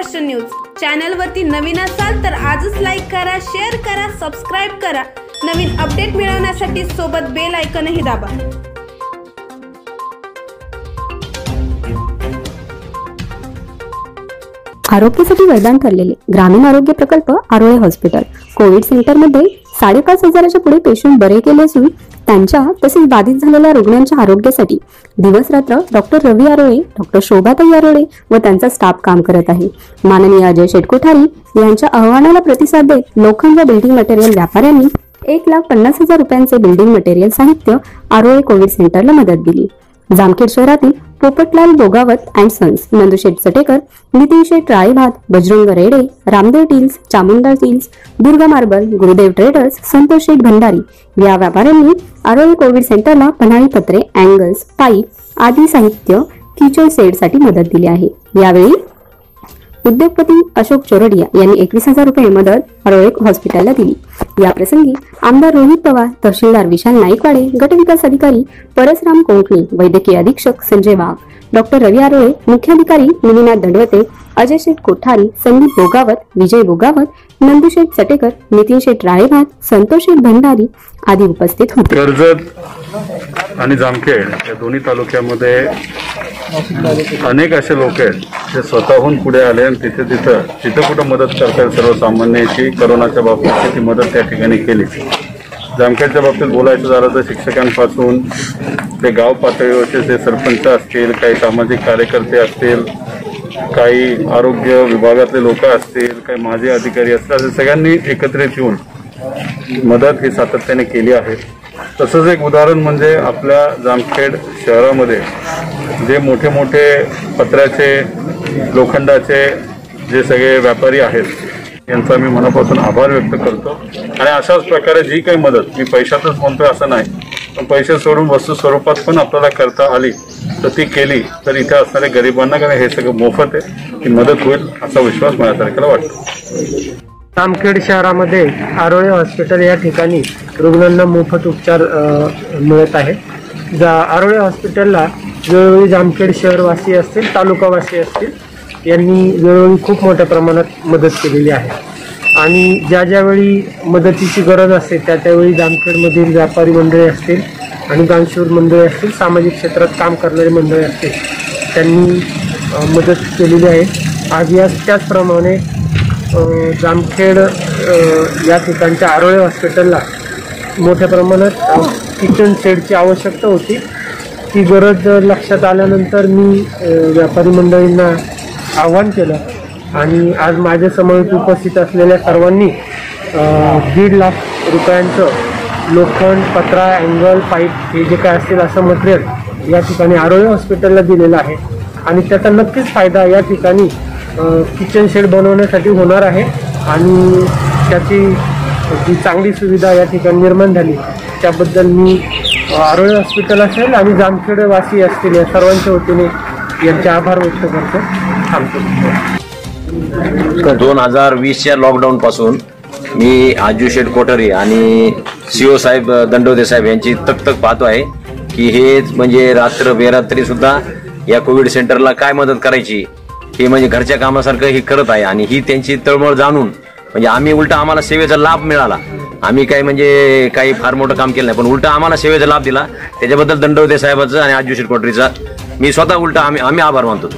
Maharashtra news. चॅनलवरती नवीन असाल तर आजच लाईक करा शेअर करा सबस्क्राईब करा. नवीन अपडेट मिळवण्यासाठी सोबत बेल ऐकनही दाबा. आरोग्यासाठी वरदान ठरलेले ग्रामीण आरोग्य प्रकल्प आरोळे हॉस्पिटल कोविड सेंटरमध्ये साडेपाच हजाराच्या पुढे पेशंट बरे केले असून त्यांच्या तसेच बाधित झालेल्या रुग्णांच्या आरोग्यासाठी दिवस रात्र डॉक्टर रवी आरोळे डॉक्टर शोभाताई आरोळे व त्यांचा स्टाफ काम करत आहे. माननीय अजय शेटकोठारी यांच्या आव्हानाला प्रतिसाद देत लोखंड बिल्डिंग मटेरियल व्यापाऱ्यांनी एक लाख पन्नास हजार रुपयांचे बिल्डिंग मटेरियल साहित्य आरोळे कोविड सेंटरला मदत दिली. जामखेड शहरातील Popatlal Bogawat and sons Nandusheth Chatekar Nitin Sheth Ralebhat Bajrang Rede Ramdev tiles Chamunda tiles Durga marble Gurudev traders Santosh Sheth Bhandari या व्यापाऱ्यांनी आरोग्य कोविड सेंटरला पन्हाळी पत्रे अँगल्स पाईप आदी साहित्य किचन सेटसाठी मदत दिली आहे. यावेळी उद्योगपती अशोक चोरडिया यांनी एकवीस हजार रुपये मदत आरोग्य हॉस्पिटलला दिली. या प्रसंगी आमदार रोहित पवार तहसीलदार विशाल नाईकवाडे गटविकास अधिकारी परसराम कोंकणी वैद्यकीय अधीक्षक संजय वाघ डॉक्टर रवी आरोळे मुख्याधिकारी मुनीनाथ दंडवते अजय शेठ कोठारी संदीप बोगावत विजय बोगावत नंदुशेठ चटेकर नितीन शेठ राळेभात संतोष शेठ भंडारी आदी उपस्थित होते. कर्जत आणि जामखेड या दोन्ही तालुक्यामध्ये अनेक असे लोक आहेत जे स्वतःहून पुढे आले आणि तिथे तिथं जिथं कुठं मदत करतात सर्वसामान्याची करोनाच्या बाबतीत ती मदत त्या ठिकाणी केली. जामखेडच्या बाबतीत बोलायचं झालं तर शिक्षकांपासून ते गाव पातळीवरचे जे सरपंच असतील काही सामाजिक कार्यकर्ते असतील काही आरोग्य विभागातले लोक असतील काही माजी अधिकारी असतील असे सगळ्यांनी एकत्रित येऊन मदत ही सातत्याने केली आहे. तसंच एक उदाहरण म्हणजे आपल्या जामखेड शहरामध्ये जे मोठे मोठे पत्र्याचे लोखंडाचे जे सगळे व्यापारी आहेत यांचा मी मनापासून आभार व्यक्त करतो. आणि अशाच प्रकारे जी काही मदत मी पैशातच म्हणतोय असं नाही पण पैसे सोडून वस्तू स्वरूपात पण आपल्याला करता आली तर ती केली तर इथे असणाऱ्या गरिबांना कारण हे सगळं मोफत आहे ती मदत होईल असा विश्वास माझ्या तारखेला वाटतो. जामखेड शहरामध्ये आरोळे हॉस्पिटल या ठिकाणी रुग्णांना मोफत उपचार मिळत आहे. जा आरोळे हॉस्पिटलला वेळोवेळी जामखेड शहरवासी असतील तालुकावासी असतील यांनी वेळोवेळी खूप मोठ्या प्रमाणात मदत केलेली आहे. आणि ज्या ज्यावेळी मदतीची गरज असते त्या त्यावेळी जामखेडमधील व्यापारी मंडळी असतील आणि गांशूर मंडळी असतील सामाजिक क्षेत्रात काम करणारी मंडळी असतील त्यांनी मदत केलेली आहे. आज या त्याचप्रमाणे जामखेड या ठिकाणच्या आरोळे हॉस्पिटलला मोठ्या प्रमाणात किचन शेडची आवश्यकता होती. ती गरज लक्षात आल्यानंतर मी व्यापारी मंडळींना आव्हान केलं आणि आज माझ्या उपस्थित असलेल्या सर्वांनी दीड लाख रुपयांचं लोखंड पत्रा अँगल पाईप हे जे काय असतील असं मटेरियल या ठिकाणी आरोग्य हॉस्पिटलला दिलेलं आहे. आणि त्याचा नक्कीच फायदा या ठिकाणी किचन शेड बनवण्यासाठी होणार आहे आणि त्याची जी चांगली सुविधा या ठिकाणी निर्माण झाली त्याबद्दल मी आरोग्य हॉस्पिटल असेल आणि जामखेडवासी असतील या सर्वांच्या वतीने यांचे आभार व्यक्त करतो. थांबतो. दोन हजार वीसच्या लॉकडाऊनपासून मी आजू शेठ कोठारी आणि सीओ साहेब दंडोदे साहेब यांची तकतक पाहतो आहे की हे म्हणजे रात्र बेरात्री सुद्धा या कोविड सेंटरला काय मदत करायची हे म्हणजे घरच्या कामासारखं हे करत आहे आणि ही त्यांची तळमळ जाणून म्हणजे आम्ही उलट आम्हाला सेवेचा लाभ मिळाला. आम्ही काही म्हणजे काही फार मोठं काम केलं नाही पण उलट आम्हाला सेवेचा लाभ दिला. त्याच्याबद्दल दंडवते साहेबाचं आणि आजू शिरकोटरीचा मी स्वतः उलट आम्ही आम्ही आभार मानतो.